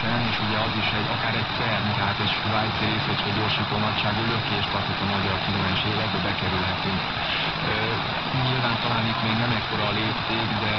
teljesen, és ugye az is egy, akár egy CERN, tehát egy svájci részecske gyorsító nagyságú lökést adhat a magyar tudományos életbe, bekerülhetünk. Ö, nyilván talán itt még nem ekkora a lépték, de